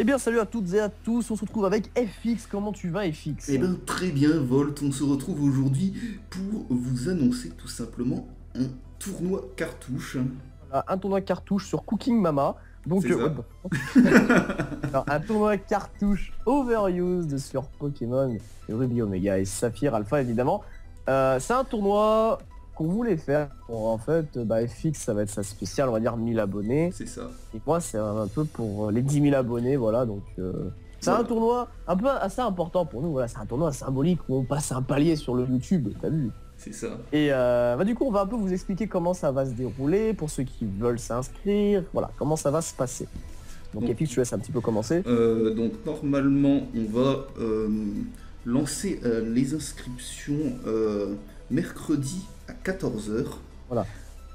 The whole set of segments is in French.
Eh bien salut à toutes et à tous, on se retrouve avec FX, comment tu vas FX Eh bien très bien Volt, on se retrouve aujourd'hui pour vous annoncer tout simplement un tournoi cartouche. Voilà, un tournoi cartouche sur Cooking Mama. Donc euh, oh, Alors, un tournoi cartouche overused sur Pokémon Ruby Omega et Saphir Alpha évidemment. Euh, c'est un tournoi qu'on voulait faire pour en fait bah, FX ça va être sa spéciale on va dire 1000 abonnés C'est ça. et moi c'est un peu pour les 10 000 abonnés voilà donc euh, c'est un tournoi un peu assez important pour nous voilà c'est un tournoi symbolique où on passe un palier sur le YouTube t'as vu C'est ça. et euh, bah, du coup, on va un peu vous expliquer comment ça va se dérouler pour ceux qui veulent s'inscrire. Voilà, comment ça va se passer. Donc, Donc- FX, je te laisse un petit peu commencer. Euh, donc normalement on va euh, lancer euh, les inscriptions euh, mercredi à 14h.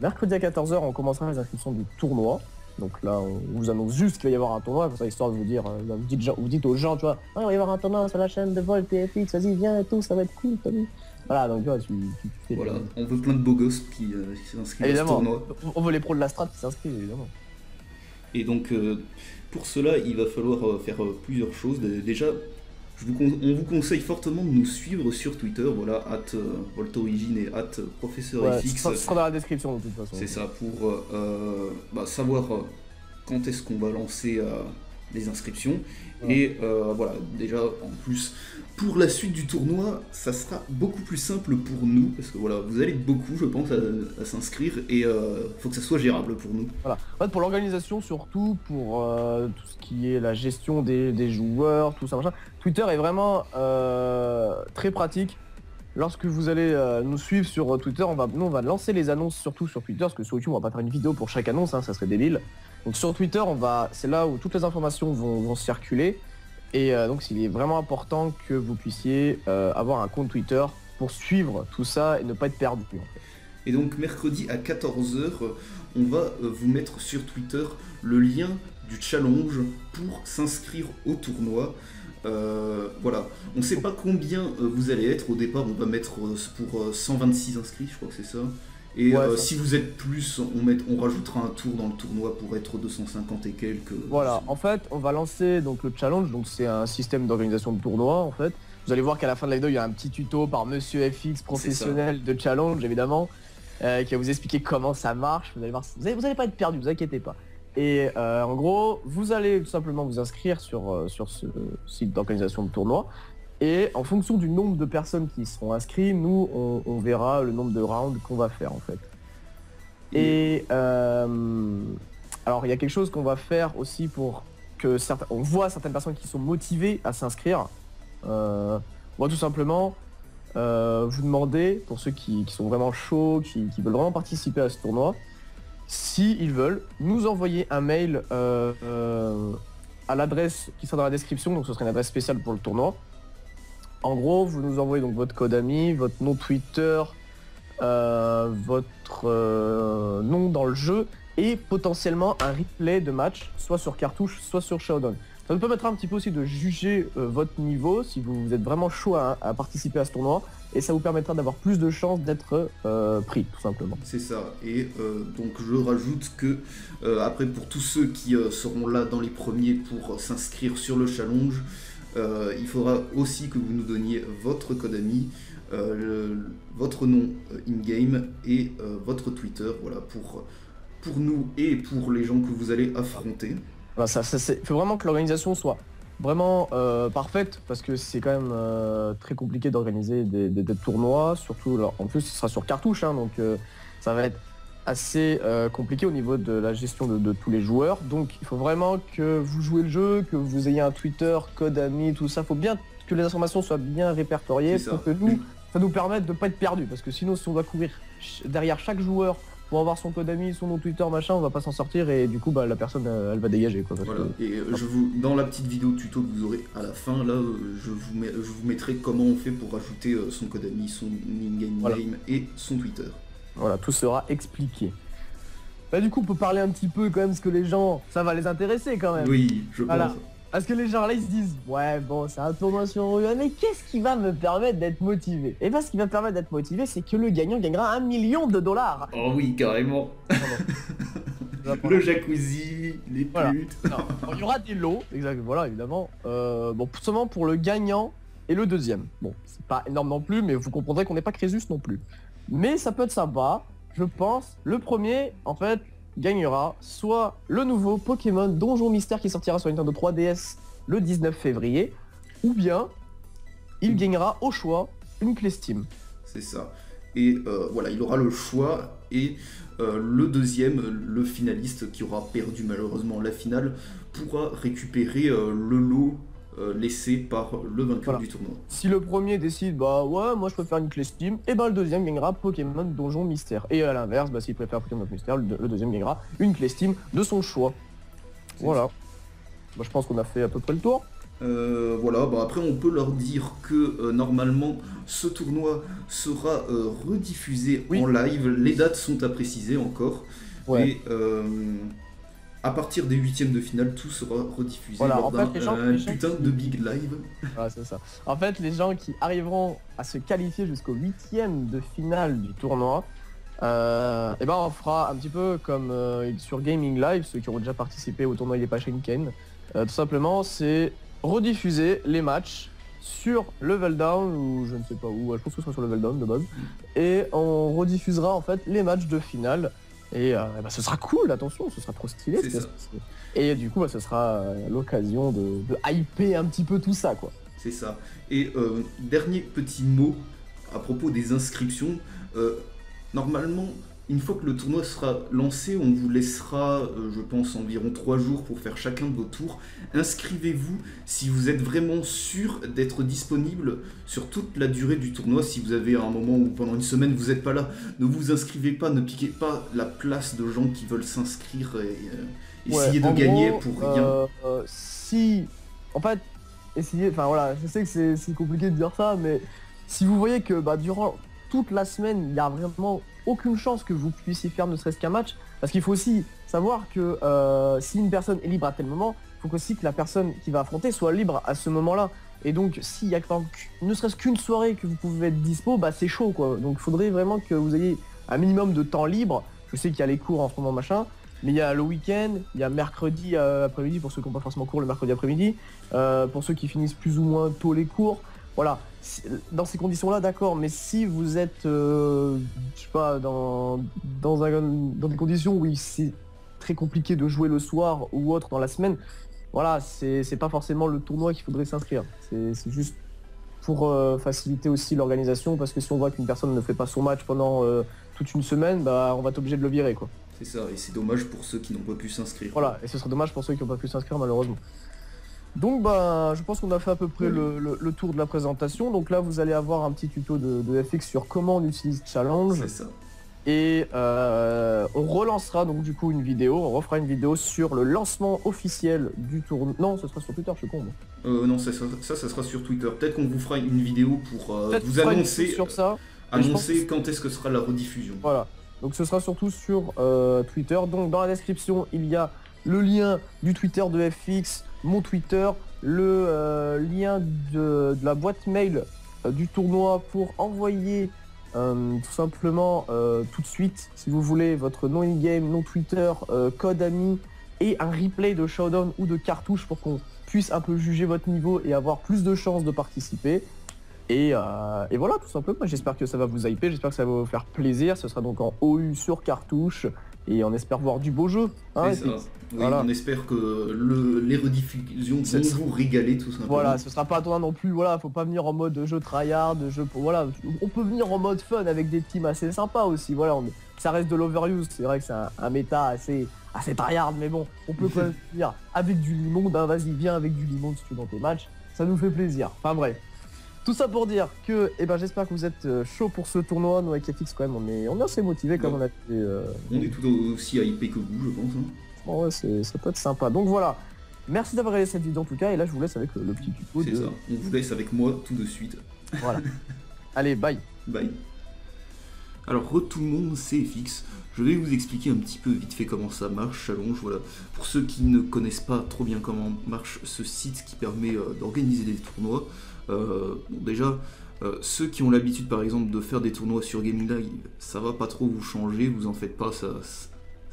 Mercredi à 14h, on commencera les inscriptions du tournoi. Donc là, on vous annonce juste qu'il va y avoir un tournoi, comme ça, histoire de vous dire, euh, vous dites, gens- vous dites aux gens, tu vois, Ah, il va y avoir un tournoi sur la chaîne de Volt et FX, vas-y, viens et tout, ça va être cool, vu Voilà, donc tu vois, tu, fais Voilà, on veut plein de beaux gosses qui, euh, qui s'inscrivent à ce Évidemment, tournoi. on veut les pros de la strat qui s'inscrivent, évidemment. Et donc euh, pour cela il va falloir faire plusieurs choses. Dé- Déjà, je vous on vous conseille fortement de nous suivre sur Twitter, voilà, at euh, Voltorigine et at Professeur Ouais, ça sera dans la description de toute façon. C'est ça, pour euh, euh, bah, savoir euh, quand est-ce qu'on va lancer les inscriptions. Et euh, voilà, déjà, en plus, pour la suite du tournoi, ça sera beaucoup plus simple pour nous, parce que voilà, vous allez beaucoup, je pense, à, s'inscrire, et euh, faut que ça soit gérable pour nous. Voilà. En fait, pour l'organisation surtout, pour euh, tout ce qui est la gestion des, joueurs, tout ça, machin, Twitter est vraiment euh, très pratique. Lorsque vous allez nous suivre sur Twitter, on va, nous on va lancer les annonces surtout sur Twitter, parce que sur YouTube on va pas faire une vidéo pour chaque annonce, hein, ça serait débile. Donc sur Twitter, on va, c'est là où toutes les informations vont, circuler. Et euh, donc il est vraiment important que vous puissiez euh, avoir un compte Twitter pour suivre tout ça et ne pas être perdu. Et donc, mercredi à 14h, on va euh, vous mettre sur Twitter le lien du challenge pour s'inscrire au tournoi. Euh, voilà, on ne sait pas combien euh, vous allez être au départ, on va mettre euh, pour euh, 126 inscrits, je crois que c'est ça. Et Ouais, euh, si vous êtes plus, on, met- on rajoutera un tour dans le tournoi pour être 250 et quelques. Voilà, en fait, on va lancer donc le challenge, donc c'est un système d'organisation de tournoi en fait. Vous allez voir qu'à la fin de la vidéo, il y a un petit tuto par Monsieur FX professionnel de challenge évidemment, euh, qui va vous expliquer comment ça marche. Vous allez voir, vous allez, vous allez pas être perdu, vous inquiétez pas. Et euh, en gros, vous allez tout simplement vous inscrire sur, sur ce site d'organisation de tournoi. Et en fonction du nombre de personnes qui seront inscrites, nous, on, on verra le nombre de rounds qu'on va faire en fait. Et euh, alors il y a quelque chose qu'on va faire aussi pour que certains, on voit certaines personnes qui sont motivées à s'inscrire. Euh, va tout simplement euh, vous demander, pour ceux qui, qui sont vraiment chauds, qui, qui veulent vraiment participer à ce tournoi, si ils veulent, nous envoyer un mail à l'adresse qui sera dans la description, donc ce serait une adresse spéciale pour le tournoi. En gros, vous nous envoyez donc votre code ami, votre nom Twitter, euh, votre euh, nom dans le jeu et potentiellement un replay de match, soit sur cartouche, soit sur Showdown. Ça nous permettra un petit peu aussi de juger euh, votre niveau, si vous, êtes vraiment chaud à, à participer à ce tournoi, et ça vous permettra d'avoir plus de chances d'être pris, tout simplement. C'est ça. Et donc je rajoute que après pour tous ceux qui seront là dans les premiers pour s'inscrire sur le challenge, euh, il faudra aussi que vous nous donniez votre code ami, euh, votre nom euh, in-game et votre Twitter, voilà, pour, pour nous et pour les gens que vous allez affronter. Voilà, ça, faut vraiment que l'organisation soit vraiment parfaite parce que c'est quand même très compliqué d'organiser des, tournois, surtout alors, en plus ce sera sur cartouche, hein, donc ça va être assez euh, compliqué au niveau de la gestion de, de tous les joueurs. Donc il faut vraiment que vous jouez le jeu, que vous ayez un Twitter, code ami, tout ça. Il faut bien que les informations soient bien répertoriées pour que nous, ça nous permette de ne pas être perdus. Parce que sinon si on doit courir derrière chaque joueur pour avoir son code ami, son nom Twitter, machin, on va pas s'en sortir et du coup bah, la personne elle va dégager. Quoi, Voilà. que- Et euh, je vous, dans la petite vidéo tuto que vous aurez à la fin, là, euh, je vous, mets- je vous mettrai comment on fait pour ajouter son code ami, son in-game Voilà. name et son Twitter. Voilà, tout sera expliqué. Bah du coup on peut parler un petit peu quand même, parce que les gens, ça va les intéresser quand même. Oui, je Voilà. pense. Parce que les gens là ils se disent ouais bon c'est un tournoi sur mais qu'est-ce qui va me permettre d'être motivé? Et bien ce qui va me permettre d'être motivé c'est que le gagnant gagnera un million de dollars Oh oui, carrément. Le jacuzzi, les putes. il y aura des lots, exact, voilà, évidemment. Euh, bon, seulement pour le gagnant et le deuxième. Bon, c'est pas énorme non plus, mais vous comprendrez qu'on n'est pas Crésus non plus. Mais ça peut être sympa, je pense. Le premier, en fait, gagnera soit le nouveau Pokémon Donjon Mystère qui sortira sur Nintendo 3DS le 19 février, ou bien il gagnera au choix une clé Steam. C'est ça. Et euh, voilà, il aura le choix et euh, le deuxième, le finaliste qui aura perdu malheureusement la finale, pourra récupérer euh, le lot laissé par le vainqueur du tournoi. Si le premier décide, bah ouais, moi je préfère une clé Steam, et ben le deuxième gagnera Pokémon Donjon Mystère. Et à l'inverse, bah, s'il préfère Pokémon Mystère, le, deuxième gagnera une clé Steam de son choix. Voilà. Bah, je pense qu'on a fait à peu près le tour. Euh, voilà, bah après on peut leur dire que euh, normalement ce tournoi sera euh, rediffusé en live. Les dates sont à préciser encore. Et à partir des huitièmes de finale, tout sera rediffusé voilà, en fait, putain de big live. c'est ça. En fait, les gens qui arriveront à se qualifier jusqu'au huitième de finale du tournoi, et eh ben on fera un petit peu comme sur Gaming Live, ceux qui ont déjà participé au tournoi Il est pas Shenken. tout simplement, c'est rediffuser les matchs sur Level Down ou je ne sais pas où, je pense que ce sera sur Level Down de base. Et on rediffusera en fait les matchs de finale. Et euh, bah, ce sera cool, attention, ce sera trop stylé. Et du coup, bah, ce sera euh, l'occasion de, hyper un petit peu tout ça, quoi. C'est ça. Et euh, dernier petit mot à propos des inscriptions. normalement, une fois que le tournoi sera lancé, on vous laissera, euh, je pense, environ 3 jours pour faire chacun de vos tours. Inscrivez-vous si vous êtes vraiment sûr d'être disponible sur toute la durée du tournoi. Si vous avez un moment où pendant une semaine vous n'êtes pas là, ne vous inscrivez pas, ne piquez pas la place de gens qui veulent s'inscrire et euh, essayer de gagner pour rien. Euh, si, en fait, essayez, enfin voilà, je sais que c'est compliqué de dire ça, mais si vous voyez que bah, durant toute la semaine, il y a vraiment aucune chance que vous puissiez faire ne serait-ce qu'un match. Parce qu'il faut aussi savoir que euh, si une personne est libre à tel moment, il faut aussi que la personne qui va affronter soit libre à ce moment-là. Et donc s'il y a ne serait-ce qu'une soirée que vous pouvez être dispo, bah c'est chaud quoi. Donc il faudrait vraiment que vous ayez un minimum de temps libre. Je sais qu'il y a les cours en ce moment machin, mais il y a le week-end, il y a mercredi euh, après-midi pour ceux qui n'ont pas forcément cours le mercredi après-midi, euh, pour ceux qui finissent plus ou moins tôt les cours. Voilà, dans ces conditions-là, d'accord, mais si vous êtes, euh, je sais pas, dans, dans, un, dans des conditions où c'est très compliqué de jouer le soir ou autre dans la semaine, voilà, c'est pas forcément le tournoi qu'il faudrait s'inscrire. C'est juste pour euh, faciliter aussi l'organisation, parce que si on voit qu'une personne ne fait pas son match pendant euh, toute une semaine, bah on va être obligé de le virer, quoi. C'est ça, et c'est dommage pour ceux qui n'ont pas pu s'inscrire. Voilà, et ce serait dommage pour ceux qui n'ont pas pu s'inscrire, malheureusement. Donc bah, je pense qu'on a fait à peu près le, tour de la présentation. Donc là, vous allez avoir un petit tuto de, FX sur comment on utilise Challenge. C'est ça. Et euh, on relancera donc du coup une vidéo, on refera une vidéo sur le lancement officiel du tournoi. Non, ce sera sur Twitter, je suis con. Euh, non, ça, ça, sera sur Twitter. Peut-être qu'on vous fera une vidéo pour euh, vous annoncer, sur ça, annoncer quand est-ce que sera la rediffusion. Voilà. Donc ce sera surtout sur Twitter. Donc dans la description, il y a le lien du Twitter de FX, mon Twitter, le euh, lien de, la boîte mail euh, du tournoi pour envoyer euh, tout simplement tout de suite, si vous voulez, votre nom in-game, nom Twitter, code ami et un replay de Showdown ou de cartouche pour qu'on puisse un peu juger votre niveau et avoir plus de chances de participer. Et, et voilà, tout simplement. J'espère que ça va vous hyper, j'espère que ça va vous faire plaisir. Ce sera donc en OU sur cartouche et on espère voir du beau jeu. Hein, On espère que les rediffusions vont vous régaler tout simplement. Voilà, ce sera pas un non plus, voilà, faut pas venir en mode jeu tryhard, jeu voilà, on peut venir en mode fun avec des teams assez sympas aussi, voilà, ça reste de l'overuse, c'est vrai que c'est un, méta assez assez tryhard, mais bon, on peut pas venir avec du limon, ben vas-y, viens avec du limon si tu dans tes matchs, ça nous fait plaisir. Enfin bref. Tout ça pour dire que eh ben, j'espère que vous êtes euh, chaud pour ce tournoi. Nous avec FX quand même on est, on est assez motivé comme on a fait. Euh, on est tout aussi hypé que vous je pense. Hein. Bon, ouais, ça peut être sympa. Donc voilà. Merci d'avoir regardé cette vidéo en tout cas et là je vous laisse avec le, petit tuto. C'est ça, on vous laisse avec moi tout de suite. Voilà. Allez, bye. Bye. Alors re tout le monde, c'est FX. Je vais vous expliquer un petit peu vite fait comment ça marche, Challenge, voilà. Pour ceux qui ne connaissent pas trop bien comment marche ce site qui permet euh, d'organiser des tournois, euh, déjà, euh, ceux qui ont l'habitude par exemple de faire des tournois sur Gaming Live, ça va pas trop vous changer, vous en faites pas, ça,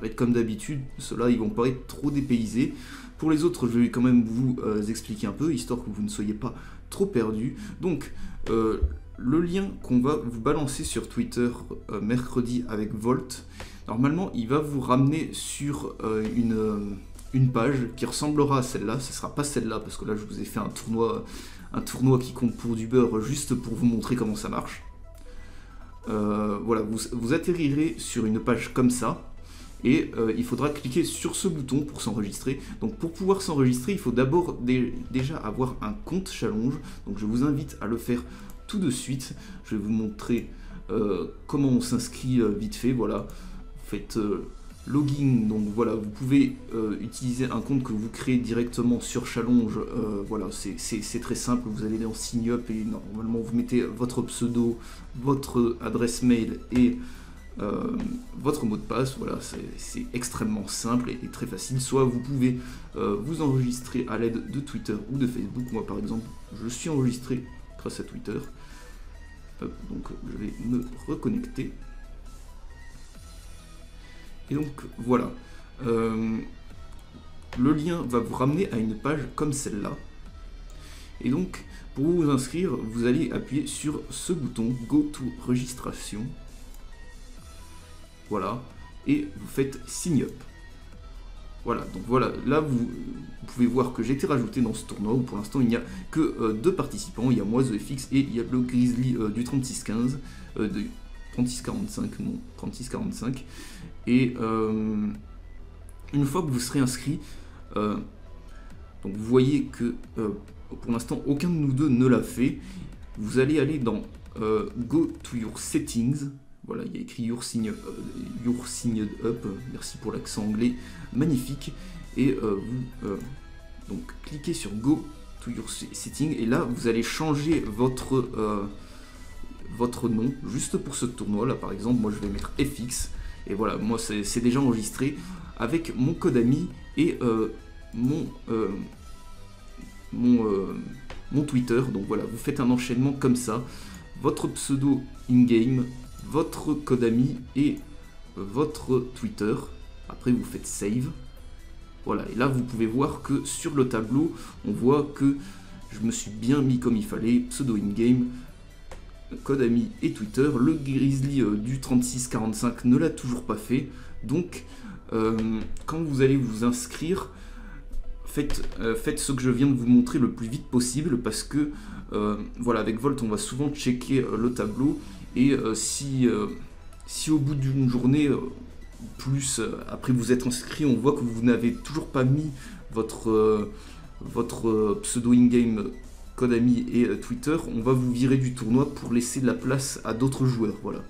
va être comme d'habitude, ceux-là ils vont pas être trop dépaysés. Pour les autres, je vais quand même vous expliquer un peu, histoire que vous ne soyez pas trop perdus. Donc, le lien qu'on va vous balancer sur Twitter mercredi avec Volt, normalement il va vous ramener sur une une page qui ressemblera à celle-là. Ce sera pas celle-là parce que là je vous ai fait un tournoi, un tournoi qui compte pour du beurre juste pour vous montrer comment ça marche. Euh, voilà, vous, atterrirez sur une page comme ça et euh, il faudra cliquer sur ce bouton pour s'enregistrer. Donc pour pouvoir s'enregistrer, il faut d'abord déjà avoir un compte challenge. Donc je vous invite à le faire tout de suite. Je vais vous montrer euh, comment on s'inscrit vite fait. Voilà, faites login, donc voilà, vous pouvez euh, utiliser un compte que vous créez directement sur Challenge, euh, voilà, c'est très simple, vous allez dans Sign Up et normalement vous mettez votre pseudo, votre adresse mail et euh, votre mot de passe, voilà, c'est extrêmement simple et, très facile, soit vous pouvez vous enregistrer à l'aide de Twitter ou de Facebook, moi par exemple, je suis enregistré grâce à Twitter, donc je vais me reconnecter. Et donc voilà. Euh, le lien va vous ramener à une page comme celle-là. Et donc, pour vous inscrire, vous allez appuyer sur ce bouton Go to registration. Voilà. Et vous faites Sign Up. Voilà, donc voilà, là vous, pouvez voir que j'ai été rajouté dans ce tournoi où pour l'instant il n'y a que euh, deux participants, il y a moi, TheFX et il y a le Grizzly euh, du 3615, de 3645, non, 3645. Et euh, une fois que vous serez inscrit, euh, donc vous voyez que euh, pour l'instant aucun de nous deux ne l'a fait. Vous allez aller dans Go to your settings. Voilà, il y a écrit Your Signed, your Up. Merci pour l'accent anglais, magnifique. Et vous donc cliquez sur Go to your settings et là vous allez changer votre votre nom juste pour ce tournoi là par exemple moi je vais mettre FX et voilà, moi c'est déjà enregistré avec mon code ami et euh, mon, euh, mon, euh, mon Twitter. Donc voilà, vous faites un enchaînement comme ça. Votre pseudo in-game, votre code ami et votre Twitter. Après vous faites save. Voilà, et là vous pouvez voir que sur le tableau, on voit que je me suis bien mis comme il fallait, pseudo in-game, code ami et Twitter. Le Grizzly euh, du 3645 ne l'a toujours pas fait. Donc, euh, quand vous allez vous inscrire, faites, euh, faites, ce que je viens de vous montrer le plus vite possible parce que, voilà, avec Volt, on va souvent checker le tableau et si, si au bout d'une journée, plus après vous êtes inscrit, on voit que vous n'avez toujours pas mis votre, votre pseudo in-game Konami et euh, Twitter, on va vous virer du tournoi pour laisser de la place à d'autres joueurs. Voilà.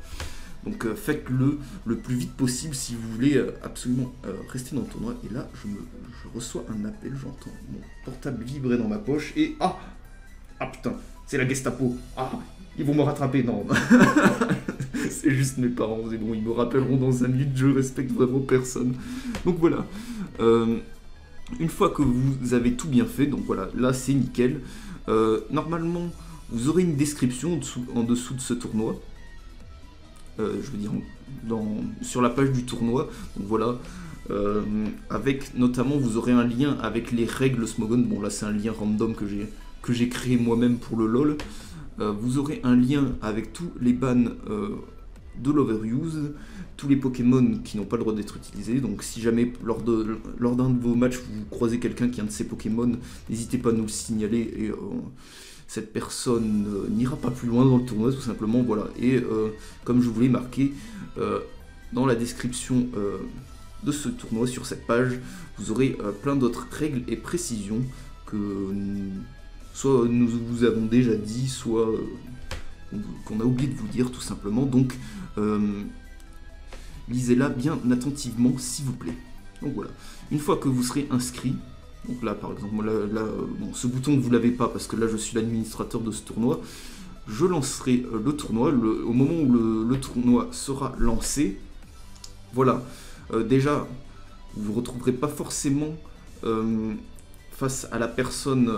Donc euh, faites-le le plus vite possible si vous voulez euh, absolument rester dans le tournoi. Et là, je, reçois un appel, j'entends mon portable vibrer dans ma poche et ah ah putain, c'est la Gestapo. Ah, ils vont me rattraper. Non, c'est juste mes parents. Bon, ils me rappelleront dans 5 minutes. Je respecte vraiment personne. Donc voilà. une fois que vous avez tout bien fait, donc voilà, là c'est nickel. Euh, normalement, vous aurez une description en dessous, de ce tournoi. Euh, je veux dire, sur la page du tournoi. Donc voilà. Euh, avec notamment, vous aurez un lien avec les règles Smogon. Bon, là, c'est un lien random que j'ai que j'ai créé moi-même pour le LOL. vous aurez un lien avec tous les bans de l'overuse, tous les Pokémon qui n'ont pas le droit d'être utilisés. Donc si jamais lors d'un de vos matchs vous croisez quelqu'un qui a un de ces Pokémon, n'hésitez pas à nous le signaler et euh, cette personne euh, n'ira pas plus loin dans le tournoi tout simplement. Voilà. Et euh, comme je vous l'ai marqué dans la description de ce tournoi sur cette page, vous aurez plein d'autres règles et précisions que soit nous vous avons déjà dit, soit qu'on a oublié de vous dire tout simplement. Donc lisez-la bien attentivement s'il vous plaît. Donc voilà, une fois que vous serez inscrit, donc là par exemple, ce bouton vous l'avez pas parce que là je suis l'administrateur de ce tournoi, je lancerai euh, le tournoi, au moment où le, tournoi sera lancé, voilà, euh, déjà vous ne retrouverez pas forcément euh, face à la personne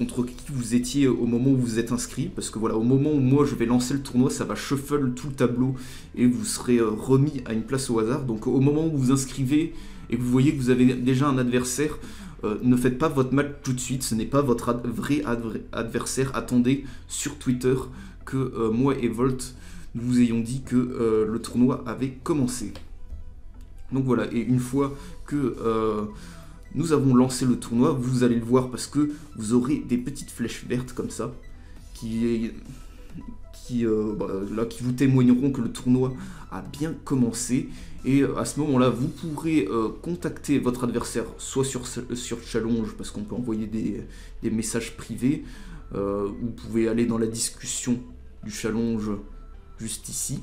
contre qui vous étiez au moment où vous êtes inscrit, parce que voilà, au moment où moi je vais lancer le tournoi, ça va shuffle tout le tableau et vous serez euh, remis à une place au hasard. Donc au moment où vous inscrivez et que vous voyez que vous avez déjà un adversaire, euh, ne faites pas votre match tout de suite, ce n'est pas votre vrai adversaire. Attendez sur Twitter que euh, moi et Volt nous vous ayons dit que le tournoi avait commencé. Donc voilà, et une fois que nous avons lancé le tournoi, vous allez le voir parce que vous aurez des petites flèches vertes comme ça qui, euh, bah, vous témoigneront que le tournoi a bien commencé. Et euh, à ce moment-là, vous pourrez euh, contacter votre adversaire soit sur, sur Challenge parce qu'on peut envoyer des, messages privés, vous pouvez aller dans la discussion du challenge juste ici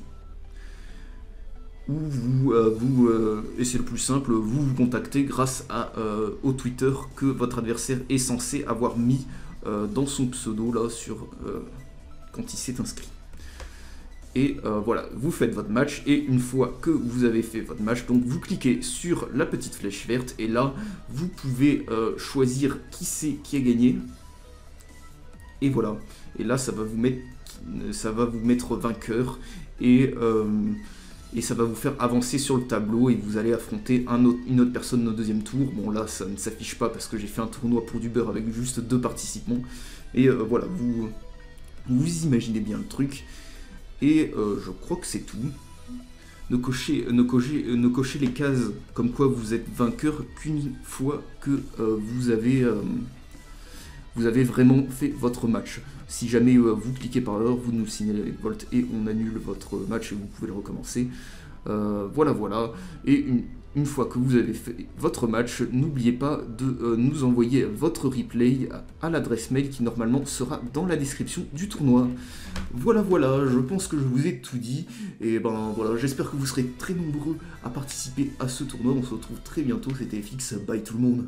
ou vous, euh, vous euh, et c'est le plus simple, vous vous contactez grâce euh, au Twitter que votre adversaire est censé avoir mis dans son pseudo là sur quand il s'est inscrit. Et voilà, vous faites votre match et une fois que vous avez fait votre match, donc vous cliquez sur la petite flèche verte et là vous pouvez choisir qui c'est qui a gagné. Et voilà, et là ça va vous mettre, ça va vous mettre vainqueur et et ça va vous faire avancer sur le tableau et vous allez affronter une autre personne au deuxième tour. Bon là ça ne s'affiche pas parce que j'ai fait un tournoi pour du beurre avec juste deux participants. Et euh, voilà, vous, vous imaginez bien le truc. Et euh, je crois que c'est tout. Ne cochez, ne, ne cochez les cases comme quoi vous êtes vainqueur qu'une fois que euh, vous avez vous avez vraiment fait votre match. Si jamais euh, vous cliquez par erreur, vous nous signalez Volt et on annule votre match et vous pouvez le recommencer. Euh, voilà, voilà. Et une, fois que vous avez fait votre match, n'oubliez pas de euh, nous envoyer votre replay à, l'adresse mail qui normalement sera dans la description du tournoi. Voilà, voilà, je pense que je vous ai tout dit. Et ben voilà, j'espère que vous serez très nombreux à participer à ce tournoi. On se retrouve très bientôt. C'était FX. Bye tout le monde.